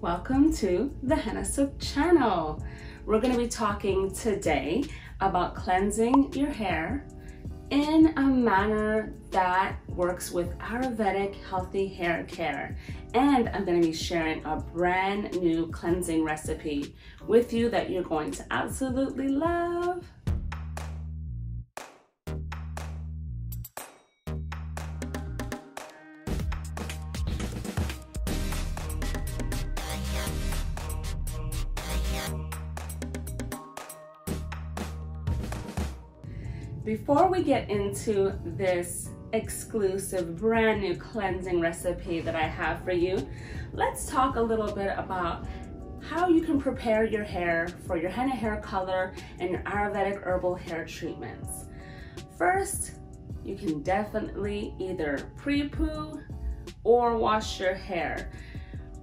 Welcome to the Henna Sooq channel. We're going to be talking today about cleansing your hair in a manner that works with Ayurvedic healthy hair care. And I'm going to be sharing a brand new cleansing recipe with you that you're going to absolutely love. Before we get into this exclusive brand new cleansing recipe that I have for you, let's talk a little bit about how you can prepare your hair for your henna hair color and your Ayurvedic herbal hair treatments. First, you can definitely either pre-poo or wash your hair.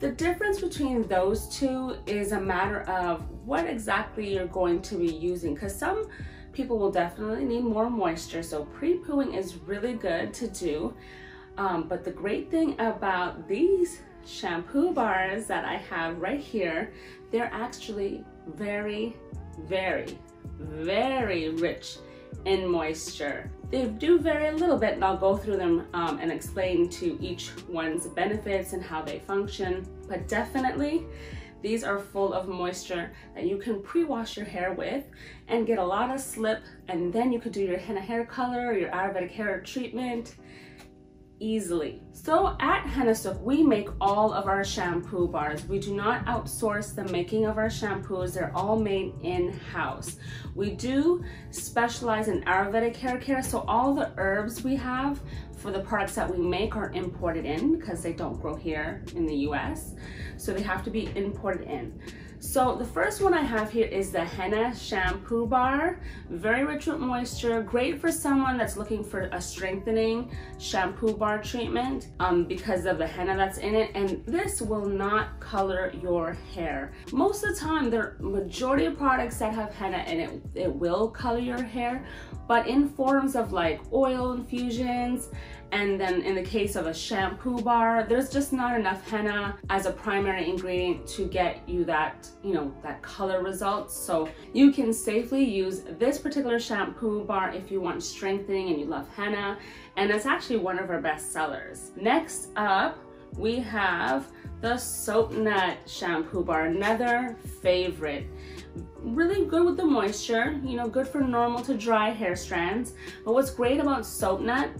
The difference between those two is a matter of what exactly you're going to be using because some people will definitely need more moisture. So pre-pooing is really good to do. Um, but the great thing about these shampoo bars that I have right here, they're actually very, very, very rich in moisture. They do vary a little bit and I'll go through them um, and explain to each one's benefits and how they function, but definitely these are full of moisture that you can pre-wash your hair with and get a lot of slip and then you could do your henna hair color or your Ayurvedic hair treatment easily. So at Henna Sooq, we make all of our shampoo bars. We do not outsource the making of our shampoos. They're all made in-house. We do specialize in Ayurvedic hair care, so all the herbs we have for the products that we make are imported in because they don't grow here in the US. So they have to be imported in. So the first one I have here is the Henna Shampoo Bar. Very rich with moisture, great for someone that's looking for a strengthening shampoo bar treatment um, because of the henna that's in it. And this will not color your hair. Most of the time, the majority of products that have henna in it, it will color your hair, but in forms of like oil infusions and then in the case of a shampoo bar, there's just not enough henna as a primary ingredient to get you that, you know, that color results. So you can safely use this particular shampoo bar if you want strengthening and you love henna. And it's actually one of our best sellers. Next up, we have the Soap Nut shampoo bar, another favorite. Really good with the moisture, you know, good for normal to dry hair strands. But what's great about Soap Nut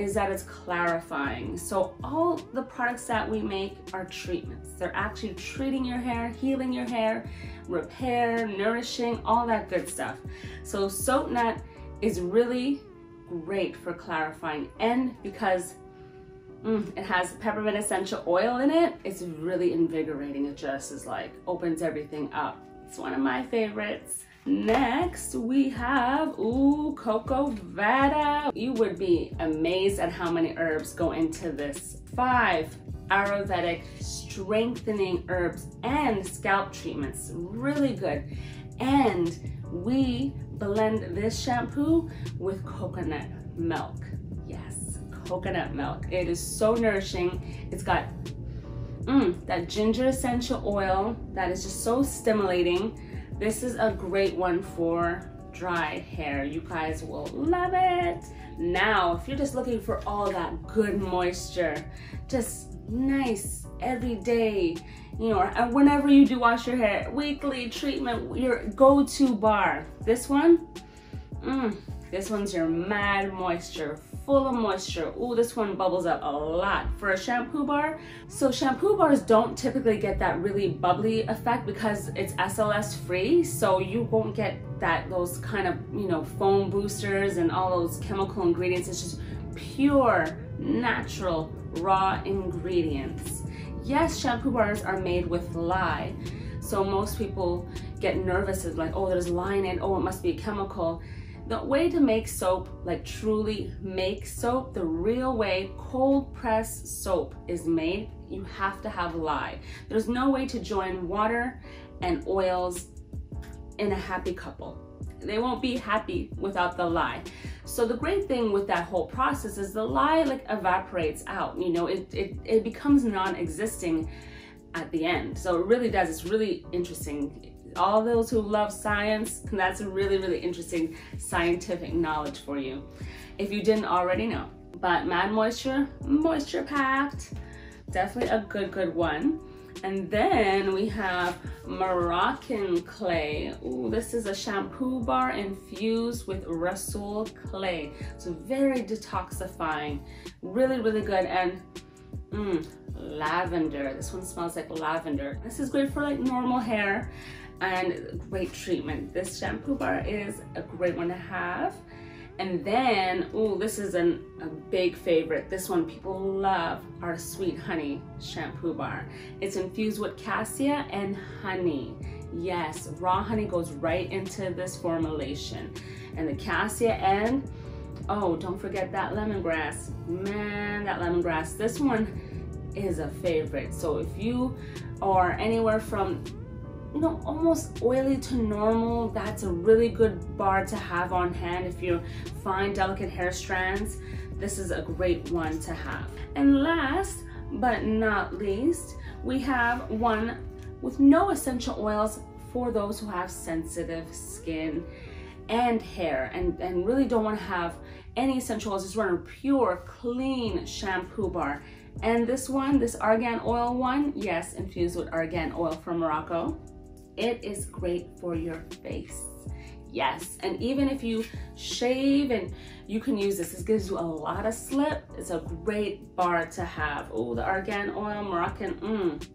is that it's clarifying. So all the products that we make are treatments. They're actually treating your hair, healing your hair, repair, nourishing, all that good stuff. So Soap Nut is really great for clarifying and because mm, it has peppermint essential oil in it, it's really invigorating. It just is like opens everything up. It's one of my favorites. Next, we have, ooh, Coco Vada. You would be amazed at how many herbs go into this. Five Ayurvedic strengthening herbs and scalp treatments. Really good. And we blend this shampoo with coconut milk. Yes, coconut milk. It is so nourishing. It's got mm, that ginger essential oil that is just so stimulating this is a great one for dry hair. You guys will love it. Now, if you're just looking for all that good moisture, just nice every day, you know, or whenever you do wash your hair, weekly treatment, your go-to bar. This one, mm, this one's your mad moisture full of moisture. Ooh, this one bubbles up a lot for a shampoo bar. So shampoo bars don't typically get that really bubbly effect because it's SLS free. So you won't get that, those kind of, you know, foam boosters and all those chemical ingredients. It's just pure, natural, raw ingredients. Yes, shampoo bars are made with lye. So most people get nervous, like, oh, there's lye in it, oh, it must be a chemical. The way to make soap, like truly make soap, the real way cold press soap is made, you have to have lye. There's no way to join water and oils in a happy couple. They won't be happy without the lye. So the great thing with that whole process is the lye like evaporates out, you know, it, it, it becomes non-existing at the end. So it really does, it's really interesting. All those who love science, that's really, really interesting scientific knowledge for you. If you didn't already know. But Mad Moisture, moisture packed, definitely a good, good one. And then we have Moroccan clay. Ooh, this is a shampoo bar infused with Rhassoul clay. So very detoxifying, really, really good. And mm, lavender, this one smells like lavender. This is great for like normal hair and great treatment. This shampoo bar is a great one to have. And then, oh, this is an, a big favorite. This one people love, our Sweet Honey shampoo bar. It's infused with cassia and honey. Yes, raw honey goes right into this formulation. And the cassia and, oh, don't forget that lemongrass. Man, that lemongrass. This one is a favorite. So if you are anywhere from you know, almost oily to normal, that's a really good bar to have on hand if you find delicate hair strands. This is a great one to have. And last but not least, we have one with no essential oils for those who have sensitive skin and hair and, and really don't want to have any essential oils. Just want a pure, clean shampoo bar. And this one, this argan oil one, yes, infused with argan oil from Morocco. It is great for your face. Yes, and even if you shave and you can use this, this gives you a lot of slip. It's a great bar to have. Oh, the argan oil, Moroccan, mmm.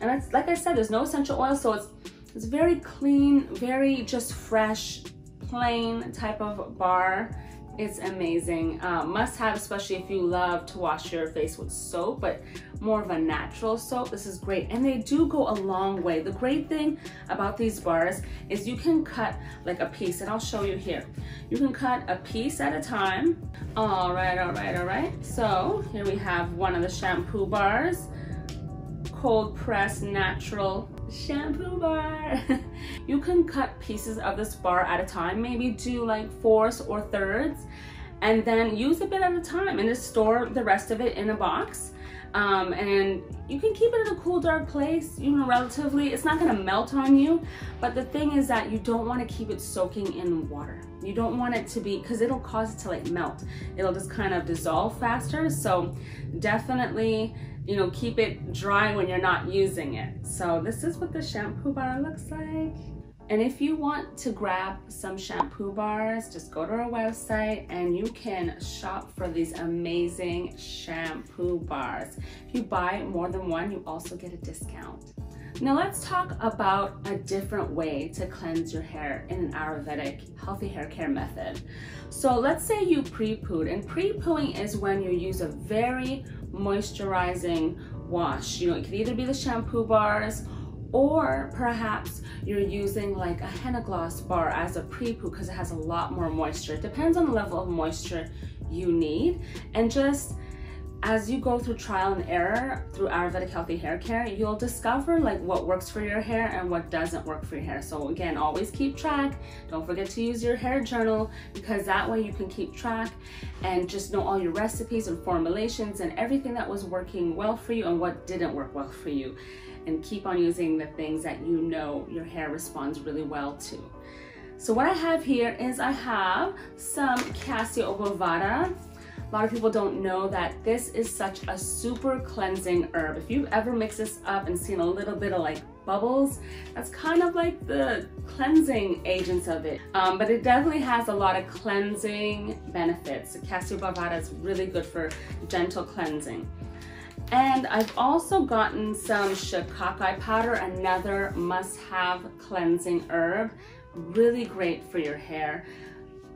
And it's like I said, there's no essential oil, so it's it's very clean, very just fresh, plain type of bar. It's amazing. Uh, must have, especially if you love to wash your face with soap, but more of a natural soap. This is great. And they do go a long way. The great thing about these bars is you can cut like a piece, and I'll show you here. You can cut a piece at a time. All right, all right, all right. So here we have one of the shampoo bars cold press natural shampoo bar. you can cut pieces of this bar at a time, maybe do like fourths or thirds, and then use a bit at a time and just store the rest of it in a box. Um, and you can keep it in a cool dark place you know relatively it's not gonna melt on you but the thing is that you don't want to keep it soaking in water you don't want it to be because it'll cause it to like melt it'll just kind of dissolve faster so definitely you know, keep it dry when you're not using it. So this is what the shampoo bar looks like. And if you want to grab some shampoo bars, just go to our website and you can shop for these amazing shampoo bars. If you buy more than one, you also get a discount. Now let's talk about a different way to cleanse your hair in an Ayurvedic healthy hair care method. So let's say you pre-pooed and pre-pooing is when you use a very moisturizing wash. You know, it could either be the shampoo bars or perhaps you're using like a henna gloss bar as a pre-poo because it has a lot more moisture. It depends on the level of moisture you need and just as you go through trial and error through Ayurvedic Healthy Hair Care, you'll discover like what works for your hair and what doesn't work for your hair. So again, always keep track. Don't forget to use your hair journal because that way you can keep track and just know all your recipes and formulations and everything that was working well for you and what didn't work well for you. And keep on using the things that you know your hair responds really well to. So what I have here is I have some Cassia Obovata a lot of people don't know that this is such a super cleansing herb. If you've ever mixed this up and seen a little bit of like bubbles, that's kind of like the cleansing agents of it. Um, but it definitely has a lot of cleansing benefits. Cassia obovata is really good for gentle cleansing. And I've also gotten some shikakai powder, another must-have cleansing herb. Really great for your hair.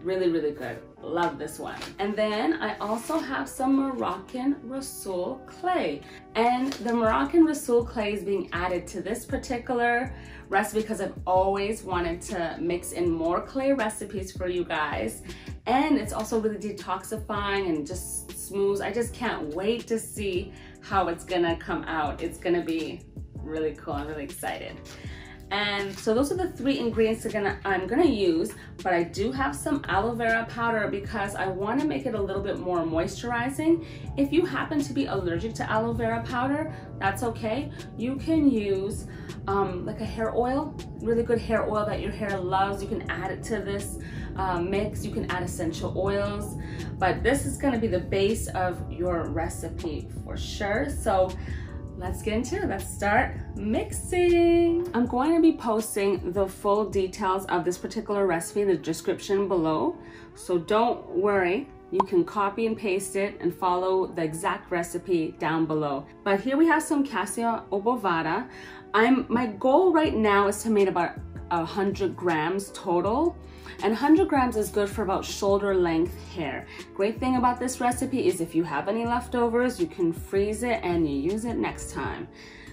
Really, really good. Love this one. And then I also have some Moroccan Rhassoul clay. And the Moroccan Rhassoul clay is being added to this particular recipe because I've always wanted to mix in more clay recipes for you guys. And it's also really detoxifying and just smooth. I just can't wait to see how it's gonna come out. It's gonna be really cool. I'm really excited. And so those are the three ingredients gonna, I'm gonna use, but I do have some aloe vera powder because I wanna make it a little bit more moisturizing. If you happen to be allergic to aloe vera powder, that's okay. You can use um, like a hair oil, really good hair oil that your hair loves. You can add it to this uh, mix. You can add essential oils, but this is gonna be the base of your recipe for sure. So let's get into it. Let's start mixing. I'm going to be posting the full details of this particular recipe in the description below. So don't worry, you can copy and paste it and follow the exact recipe down below. But here we have some Cassia obovata. I'm My goal right now is to make about 100 grams total. And 100 grams is good for about shoulder length hair. Great thing about this recipe is if you have any leftovers, you can freeze it and you use it next time.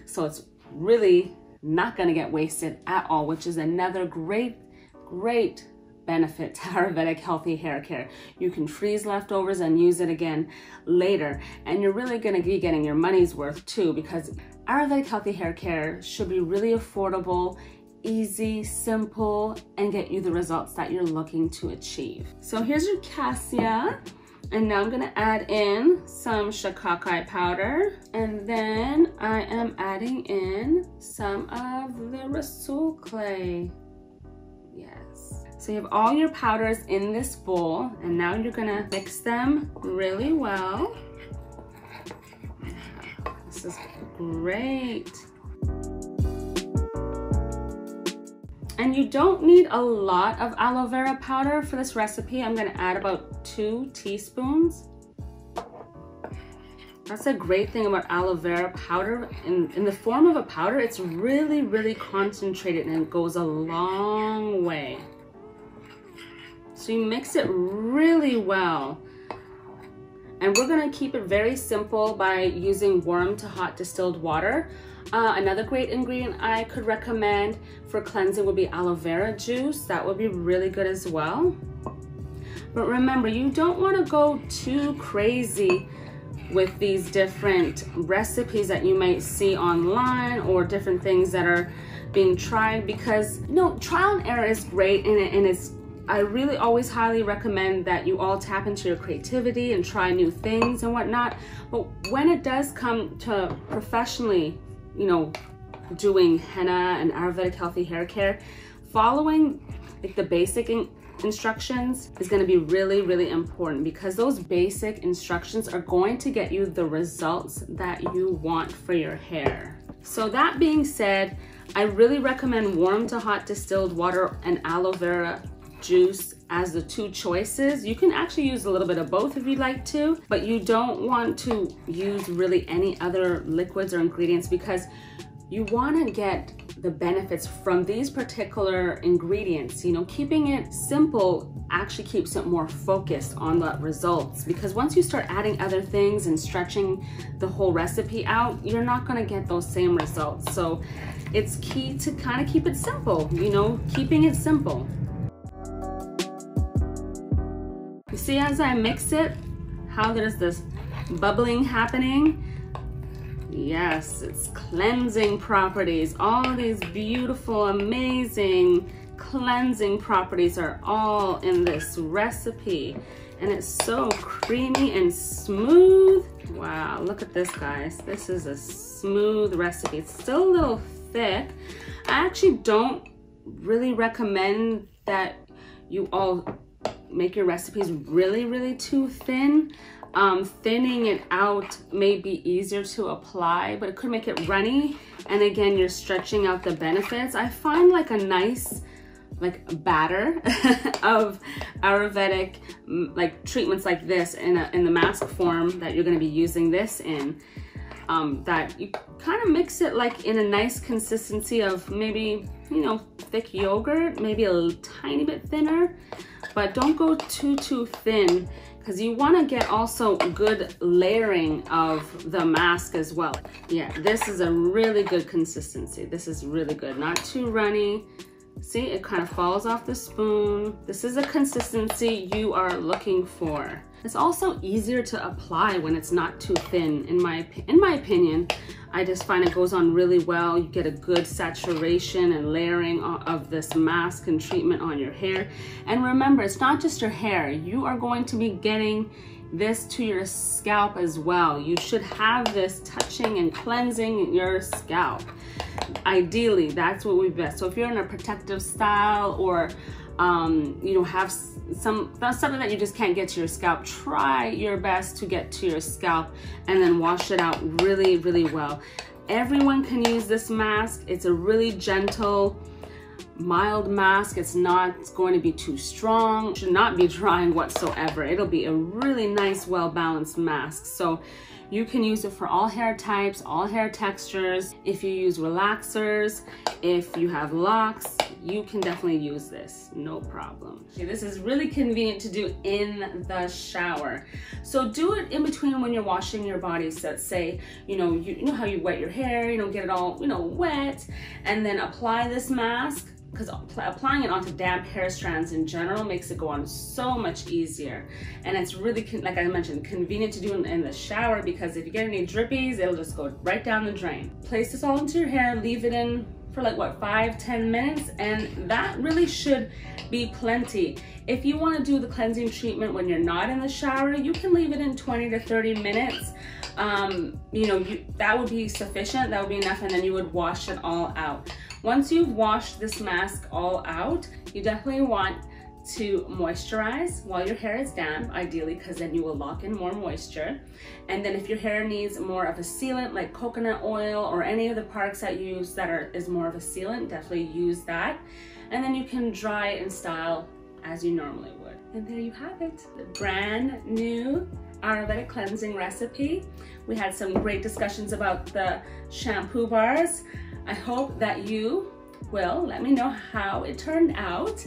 So it's really not gonna get wasted at all, which is another great, great benefit to Ayurvedic healthy hair care. You can freeze leftovers and use it again later. And you're really gonna be getting your money's worth too because Ayurvedic healthy hair care should be really affordable easy, simple, and get you the results that you're looking to achieve. So here's your cassia. And now I'm gonna add in some shikakai powder. And then I am adding in some of the Rhassoul clay. Yes. So you have all your powders in this bowl. And now you're gonna mix them really well. This is great. And you don't need a lot of aloe vera powder for this recipe. I'm gonna add about two teaspoons. That's a great thing about aloe vera powder. In, in the form of a powder, it's really, really concentrated and it goes a long way. So you mix it really well. And we're gonna keep it very simple by using warm to hot distilled water. Uh, another great ingredient I could recommend for cleansing would be aloe vera juice. That would be really good as well. But remember, you don't want to go too crazy with these different recipes that you might see online or different things that are being tried because you know trial and error is great and, and it's I really always highly recommend that you all tap into your creativity and try new things and whatnot. But when it does come to professionally you know, doing henna and Ayurvedic healthy hair care, following like the basic in instructions is going to be really, really important because those basic instructions are going to get you the results that you want for your hair. So that being said, I really recommend warm to hot distilled water and aloe vera juice as the two choices. You can actually use a little bit of both if you'd like to, but you don't want to use really any other liquids or ingredients because you want to get the benefits from these particular ingredients. You know, keeping it simple actually keeps it more focused on the results because once you start adding other things and stretching the whole recipe out, you're not going to get those same results. So it's key to kind of keep it simple, you know, keeping it simple. You see as I mix it, how there's this bubbling happening? Yes, it's cleansing properties. All these beautiful, amazing cleansing properties are all in this recipe. And it's so creamy and smooth. Wow, look at this, guys. This is a smooth recipe. It's still a little thick. I actually don't really recommend that you all make your recipes really, really too thin. Um, thinning it out may be easier to apply, but it could make it runny. And again, you're stretching out the benefits. I find like a nice like batter of Ayurvedic like treatments like this in, a, in the mask form that you're gonna be using this in. Um, that you kind of mix it like in a nice consistency of maybe, you know, thick yogurt, maybe a tiny bit thinner but don't go too, too thin because you want to get also good layering of the mask as well. Yeah, this is a really good consistency. This is really good. Not too runny, See, it kind of falls off the spoon. This is a consistency you are looking for. It's also easier to apply when it's not too thin, in my, in my opinion. I just find it goes on really well. You get a good saturation and layering of this mask and treatment on your hair. And remember, it's not just your hair. You are going to be getting this to your scalp as well. You should have this touching and cleansing your scalp. Ideally, that's what we best. So if you're in a protective style or um, you know, have some something that you just can't get to your scalp, try your best to get to your scalp and then wash it out really, really well. Everyone can use this mask. It's a really gentle, mild mask. It's not going to be too strong. Should not be drying whatsoever. It'll be a really nice, well-balanced mask. So you can use it for all hair types, all hair textures. If you use relaxers, if you have locks, you can definitely use this, no problem. Okay, this is really convenient to do in the shower. So do it in between when you're washing your body. So say, you know, you, you know how you wet your hair, you know, get it all, you know, wet, and then apply this mask because applying it onto damp hair strands in general makes it go on so much easier. And it's really, like I mentioned, convenient to do in, the shower because if you get any drippies, it'll just go right down the drain. Place this all into your hair, leave it in for like what, five, ten minutes, and that really should be plenty. If you wanna do the cleansing treatment when you're not in the shower, you can leave it in 20 to 30 minutes. Um, you know, you, that would be sufficient, that would be enough, and then you would wash it all out. Once you've washed this mask all out, you definitely want to moisturize while your hair is damp, ideally, because then you will lock in more moisture. And then if your hair needs more of a sealant, like coconut oil or any of the products that you use that are is more of a sealant, definitely use that. And then you can dry and style as you normally would. And there you have it, the brand new Ayurvedic cleansing recipe. We had some great discussions about the shampoo bars. I hope that you will let me know how it turned out.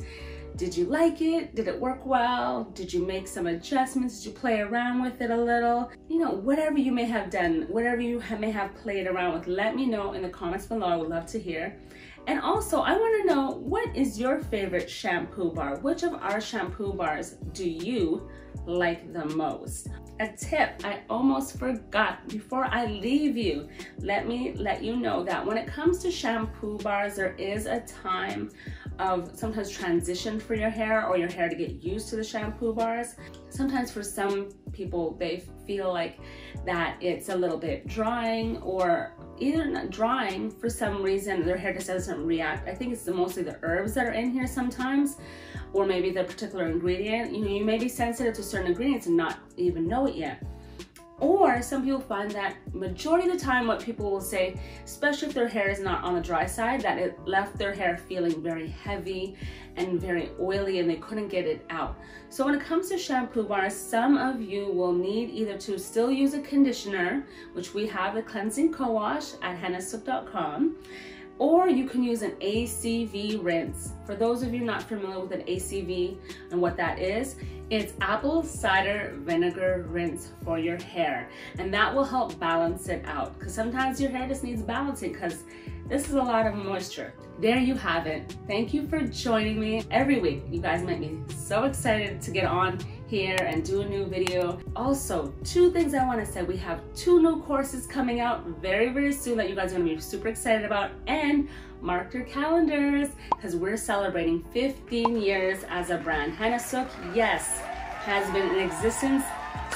Did you like it? Did it work well? Did you make some adjustments? Did you play around with it a little? You know, whatever you may have done, whatever you may have played around with, let me know in the comments below. I would love to hear. And also, I want to know what is your favorite shampoo bar? Which of our shampoo bars do you like the most? A tip I almost forgot before I leave you. Let me let you know that when it comes to shampoo bars, there is a time of sometimes transition for your hair or your hair to get used to the shampoo bars. Sometimes for some people, they feel like that it's a little bit drying or either not drying for some reason their hair just doesn't react. I think it's mostly the herbs that are in here sometimes or maybe the particular ingredient. You know, you may be sensitive to certain ingredients and not even know it yet. Or some people find that majority of the time what people will say, especially if their hair is not on the dry side, that it left their hair feeling very heavy and very oily and they couldn't get it out. So when it comes to shampoo bars, some of you will need either to still use a conditioner, which we have the cleansing co-wash at hennasooq.com, or you can use an ACV rinse. For those of you not familiar with an ACV and what that is, it's apple cider vinegar rinse for your hair. And that will help balance it out because sometimes your hair just needs balancing because this is a lot of moisture. There you have it. Thank you for joining me every week. You guys make me so excited to get on here and do a new video. Also, two things I want to say. We have two new courses coming out very, very soon that you guys are going to be super excited about. And mark your calendars because we're celebrating 15 years as a brand. Henna Sooq, yes, has been in existence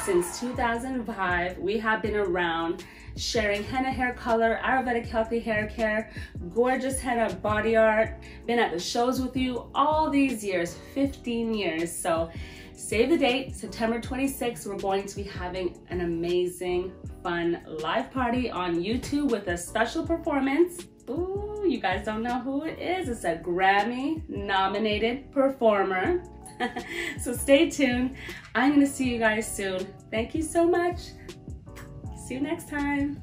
since 2005. We have been around sharing henna hair color, Ayurvedic healthy hair care, gorgeous henna body art, been at the shows with you all these years, 15 years. So save the date, September 26th, we're going to be having an amazing, fun live party on YouTube with a special performance. Ooh, you guys don't know who it is. It's a Grammy nominated performer. so stay tuned. I'm gonna see you guys soon. Thank you so much. See you next time.